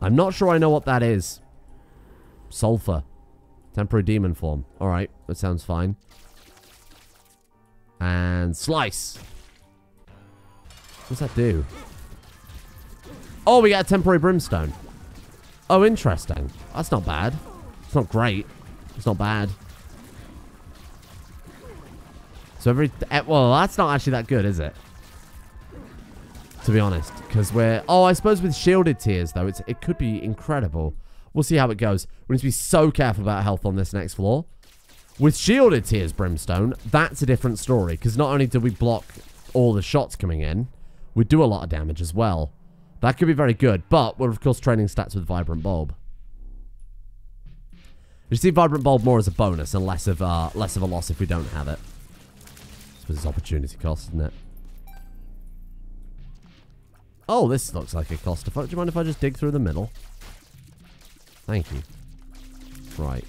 I'm not sure I know what that is. Sulfur. Temporary demon form. Alright, that sounds fine. And slice. What's that do? Oh, we got a temporary brimstone. Oh, interesting. That's not bad. It's not great. It's not bad. So every... Eh, well, that's not actually that good, is it? To be honest. Because we're... Oh, I suppose with shielded tears, though, it's, it could be incredible. We'll see how it goes. We need to be so careful about health on this next floor. With shielded Tears Brimstone, that's a different story, because not only do we block all the shots coming in, we do a lot of damage as well. That could be very good, but we're of course training stats with Vibrant Bulb. You see Vibrant Bulb more as a bonus and less of, uh, less of a loss if we don't have it. It's opportunity cost, isn't it? Oh, this looks like a cost. Do you mind if I just dig through the middle? Thank you. Right.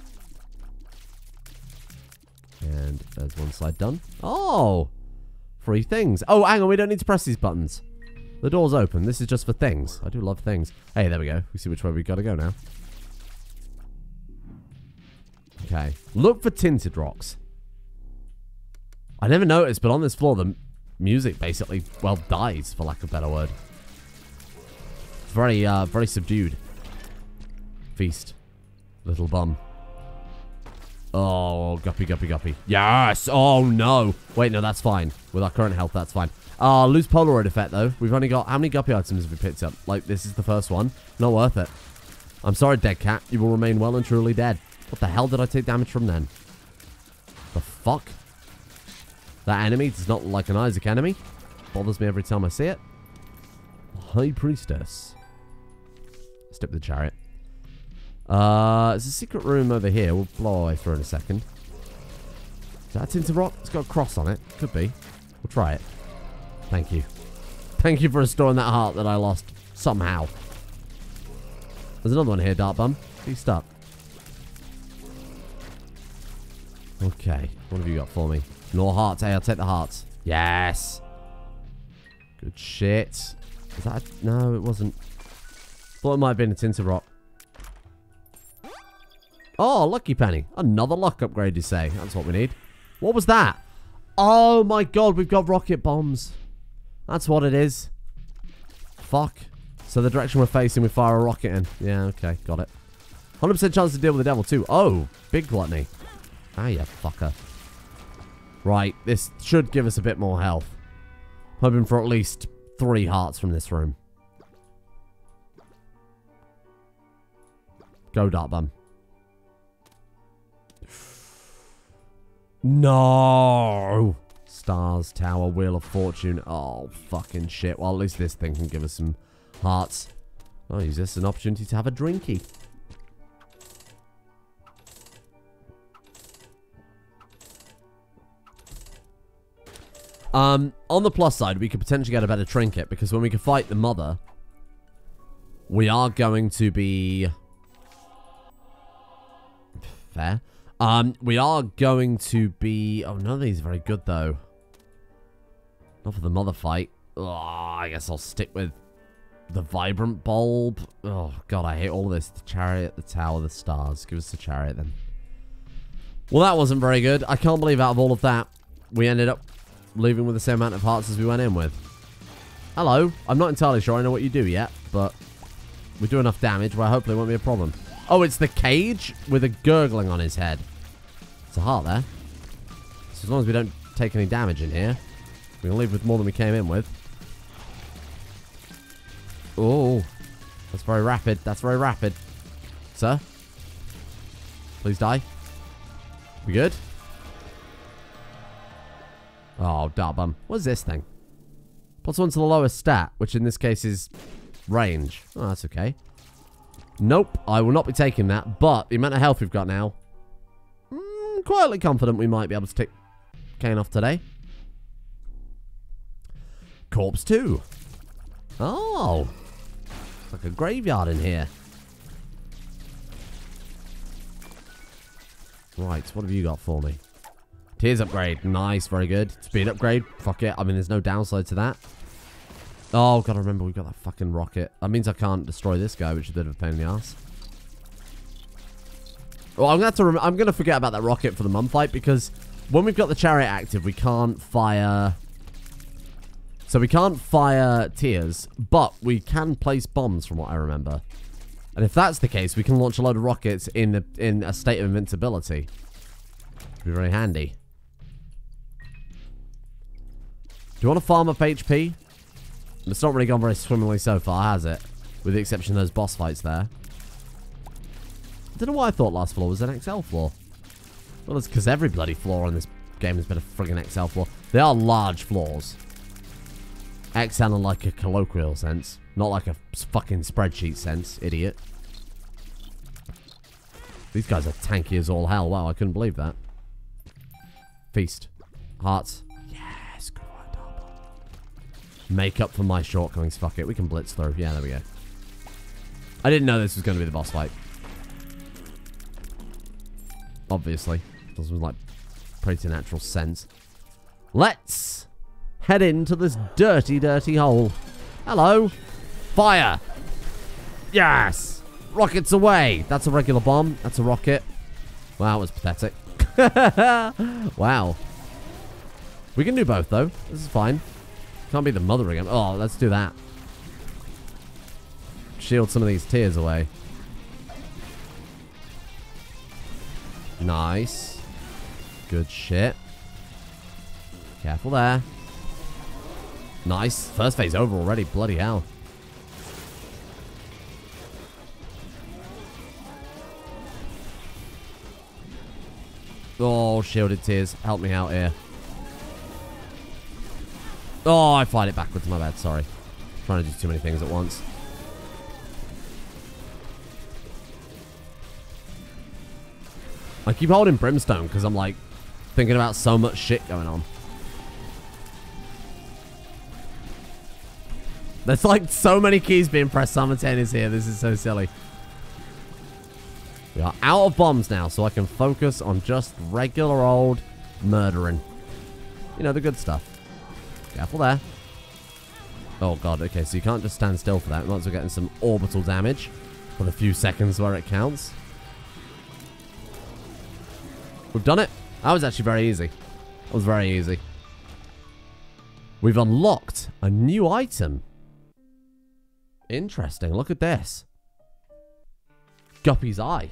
And there's one side done. Oh! Free things. Oh, hang on. We don't need to press these buttons. The door's open. This is just for things. I do love things. Hey, there we go. We see which way we got to go now. Okay. Look for tinted rocks. I never noticed, but on this floor, the music basically, well, dies, for lack of a better word. Very, uh, very subdued. Feast. Little bum. Oh, guppy, guppy, guppy. Yes! Oh, no. Wait, no, that's fine. With our current health, that's fine. Ah, uh, lose Polaroid effect, though. We've only got... How many guppy items have we picked up? Like, this is the first one. Not worth it. I'm sorry, dead cat. You will remain well and truly dead. What the hell did I take damage from then? The fuck? That enemy does not look like an Isaac enemy. Bothers me every time I see it. High Priestess. Step the chariot. Uh, there's a secret room over here. We'll blow our way through in a second. Is that rock? It's got a cross on it. Could be. We'll try it. Thank you. Thank you for restoring that heart that I lost. Somehow. There's another one here, Dark Bum. Be stuck. Okay. What have you got for me? No hearts. Hey, I'll take the hearts. Yes. Good shit. Is that... A, no, it wasn't. Thought it might have been a tinted rock. Oh, lucky penny. Another luck upgrade, you say. That's what we need. What was that? Oh my god, we've got rocket bombs. That's what it is. Fuck. So the direction we're facing, we fire a rocket in. Yeah, okay, got it. 100% chance to deal with the devil too. Oh, big gluttony. Ah, you fucker. Right, this should give us a bit more health. Hoping for at least three hearts from this room. Go, Dark Bum. No! Stars, Tower, Wheel of Fortune. Oh, fucking shit. Well, at least this thing can give us some hearts. Oh, I'll use this an opportunity to have a drinky. Um, on the plus side, we could potentially get a better trinket because when we can fight the mother, we are going to be fair. Um, we are going to be. Oh, none of these are very good though. Not for the mother fight. Oh, I guess I'll stick with the vibrant bulb. Oh god, I hate all of this. The chariot, the tower, the stars. Give us the chariot then. Well, that wasn't very good. I can't believe out of all of that, we ended up leaving with the same amount of hearts as we went in with. Hello. I'm not entirely sure I know what you do yet, but we do enough damage where hopefully it won't be a problem. Oh, it's the cage with a gurgling on his head. It's a heart there. So as long as we don't take any damage in here, we can leave with more than we came in with. Oh, that's very rapid. That's very rapid. Sir? Please die. We good? Oh, Dark Bum. What is this thing? Plus one to the lowest stat, which in this case is range. Oh, that's okay. Nope, I will not be taking that. But the amount of health we've got now, mm, quietly confident we might be able to take Cain off today. Corpse 2. Oh. It's like a graveyard in here. Right, what have you got for me? Tears upgrade. Nice, very good. Speed upgrade. Fuck it. I mean, there's no downside to that. Oh, gotta remember we've got that fucking rocket. That means I can't destroy this guy, which is a bit of a pain in the ass. Well, I'm gonna have to. I'm gonna forget about that rocket for the mum fight because when we've got the chariot active, we can't fire. So we can't fire tears, but we can place bombs, from what I remember. And if that's the case, we can launch a load of rockets in in a state of invincibility. Be very handy. You want to farm up HP? It's not really gone very swimmingly so far, has it? With the exception of those boss fights there. I don't know why I thought last floor was an XL floor. Well, it's because every bloody floor on this game has been a friggin' XL floor. They are large floors. XL in like a colloquial sense. Not like a fucking spreadsheet sense, idiot. These guys are tanky as all hell. Wow, I couldn't believe that. Feast. Hearts. Make up for my shortcomings. Fuck it. We can blitz through. Yeah, there we go. I didn't know this was going to be the boss fight. Obviously. This was like pretty natural sense. Let's head into this dirty, dirty hole. Hello. Fire. Yes. Rockets away. That's a regular bomb. That's a rocket. Wow, that was pathetic. wow. We can do both, though. This is fine. Can't be the mother again. Oh, let's do that. Shield some of these tears away. Nice. Good shit. Careful there. Nice. First phase over already. Bloody hell. Oh, shielded tears. Help me out here. Oh, I fired it backwards. My bad. Sorry. Trying to do too many things at once. I keep holding Brimstone because I'm like thinking about so much shit going on. There's like so many keys being pressed simultaneously here. This is so silly. We are out of bombs now, so I can focus on just regular old murdering. You know, the good stuff. Careful there. Oh god, okay, so you can't just stand still for that. Might as well getting some orbital damage for the few seconds where it counts. We've done it. That was actually very easy. That was very easy. We've unlocked a new item. Interesting. Look at this. Guppy's Eye.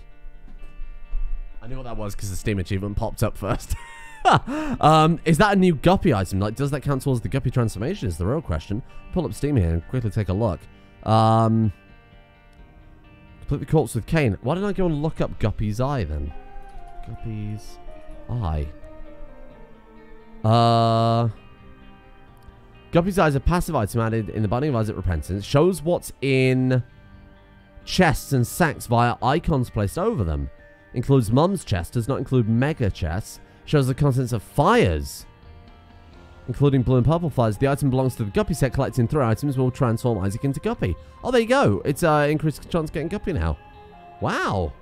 I knew what that was because the Steam achievement popped up first. um, is that a new Guppy item? Like, does that count towards the Guppy transformation is the real question. Pull up Steam here and quickly take a look. Um, complete the corpse with Cain. Why didn't I go and look up Guppy's Eye then? Guppy's Eye. Uh... Guppy's Eye is a passive item added in the Binding of Isaac Repentance. Shows what's in chests and sacks via icons placed over them. Includes Mum's chest, does not include Mega chests. Shows the contents of fires, including blue and purple fires. The item belongs to the Guppy set. Collecting three items will transform Isaac into Guppy. Oh, there you go. It's uh, increased chance of getting Guppy now. Wow.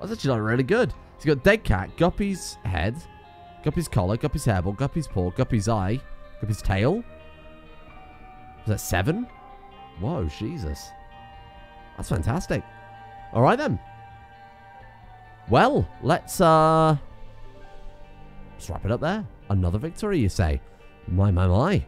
That's actually like really good. You got Dead Cat, Guppy's head, Guppy's collar, Guppy's hairball, Guppy's paw, Guppy's eye, Guppy's tail. Was that seven? Whoa, Jesus. That's fantastic. All right then. Well, let's uh let's wrap it up there. Another victory, you say? My, my, my.